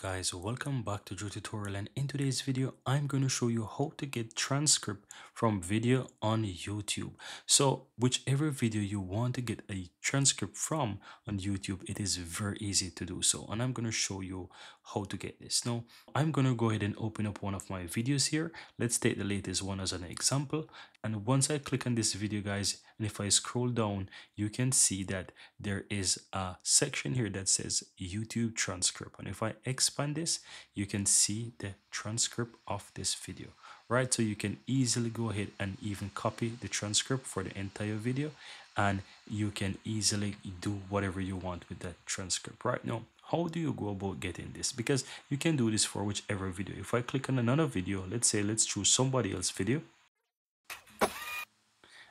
guys welcome back to Drew tutorial and in today's video i'm going to show you how to get transcript from video on youtube. So whichever video you want to get a transcript from on youtube it is very easy to do so and i'm going to show you how to get this. Now i'm going to go ahead and open up one of my videos here. Let's take the latest one as an example and once i click on this video guys and if i scroll down you can see that there is a section here that says youtube transcript and if i expand this you can see the transcript of this video right? So you can easily go ahead and even copy the transcript for the entire video and you can easily do whatever you want with that transcript right? Now how do you go about getting this? Because you can do this for whichever video. If i click on another video let's say let's choose somebody else video.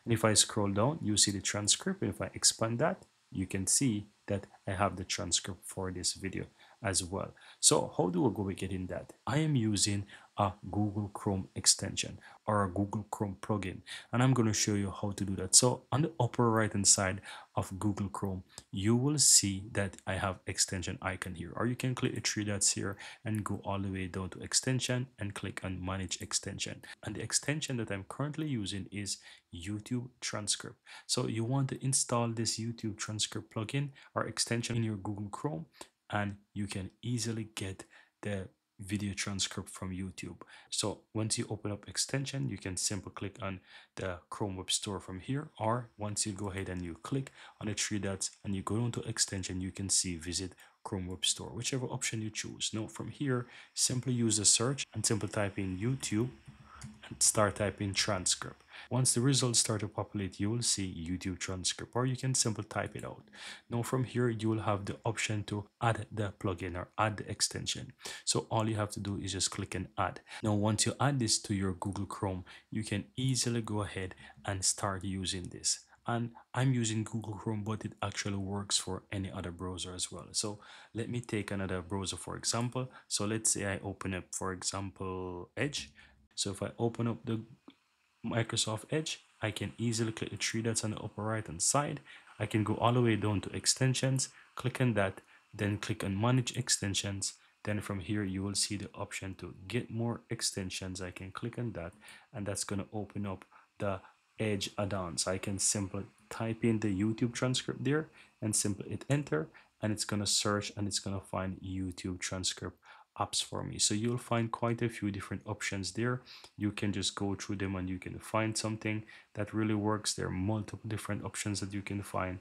And if i scroll down you see the transcript. If i expand that you can see that i have the transcript for this video as well. So how do I go about getting that? I am using a Google Chrome extension or a Google Chrome plugin and I'm going to show you how to do that. So on the upper right hand side of Google Chrome you will see that I have extension icon here or you can click the three dots here and go all the way down to extension and click on manage extension and the extension that I'm currently using is YouTube transcript. So you want to install this YouTube transcript plugin or extension in your Google Chrome and you can easily get the video transcript from YouTube. So once you open up extension, you can simply click on the Chrome Web Store from here, or once you go ahead and you click on the three dots and you go down to extension, you can see visit Chrome Web Store, whichever option you choose. Now from here, simply use the search and simply type in YouTube and start typing transcript. Once the results start to populate, you will see YouTube transcript or you can simply type it out. Now from here, you will have the option to add the plugin or add the extension. So all you have to do is just click and add. Now once you add this to your Google Chrome, you can easily go ahead and start using this and I'm using Google Chrome but it actually works for any other browser as well so let me take another browser for example so let's say I open up for example Edge so if I open up the Microsoft Edge, I can easily click the three dots on the upper right hand side. I can go all the way down to extensions, click on that, then click on manage extensions. Then from here, you will see the option to get more extensions. I can click on that and that's going to open up the Edge add-ons. I can simply type in the YouTube transcript there and simply hit enter and it's going to search and it's going to find YouTube transcript apps for me. So you'll find quite a few different options there. You can just go through them and you can find something that really works. There are multiple different options that you can find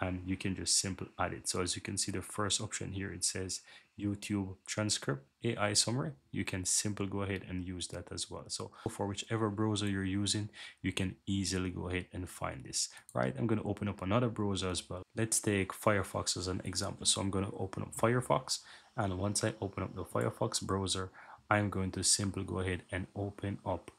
and you can just simply add it. So as you can see the first option here it says YouTube transcript AI summary. You can simply go ahead and use that as well. So for whichever browser you're using you can easily go ahead and find this right? I'm going to open up another browser as well. Let's take Firefox as an example. So I'm going to open up Firefox and once I open up the Firefox browser I'm going to simply go ahead and open up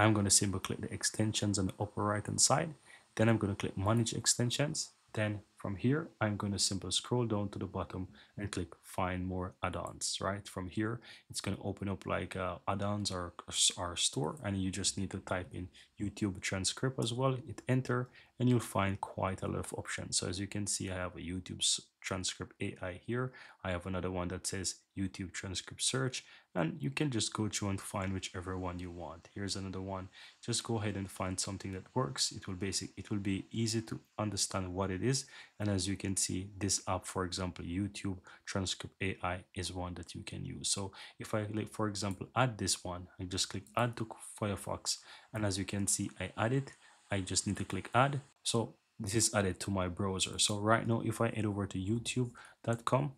I'm going to simply click the extensions on the upper right hand side. Then I'm going to click manage extensions. Then from here, I'm going to simply scroll down to the bottom and click find more add-ons, right? From here, it's going to open up like uh, add-ons or our store and you just need to type in YouTube transcript as well. Hit enter and you'll find quite a lot of options. So as you can see, I have a YouTube transcript AI here. I have another one that says YouTube transcript search and you can just go through and find whichever one you want. Here's another one. Just go ahead and find something that works. It will basic it will be easy to understand what it is. And as you can see, this app, for example, YouTube transcript AI is one that you can use. So if I like, for example, add this one, I just click add to Firefox. And as you can see, I add it. I just need to click add. So this is added to my browser. So right now, if I head over to youtube.com,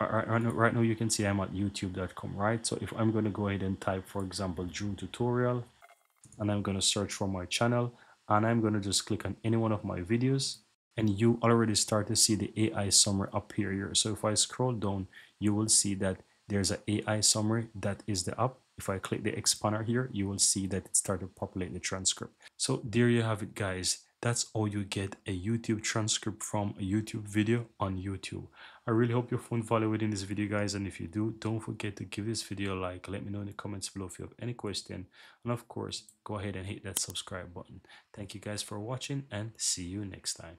uh, right, right now you can see I'm at youtube.com, right? So if I'm going to go ahead and type, for example, Drew tutorial, and I'm going to search for my channel, and I'm going to just click on any one of my videos, and you already start to see the AI summary appear here. So if I scroll down, you will see that there's an AI summary that is the app. If I click the expander here, you will see that it started to populate the transcript. So there you have it, guys. That's all you get a YouTube transcript from a YouTube video on YouTube. I really hope you found value within this video guys and if you do, don't forget to give this video a like. Let me know in the comments below if you have any question and of course, go ahead and hit that subscribe button. Thank you guys for watching and see you next time.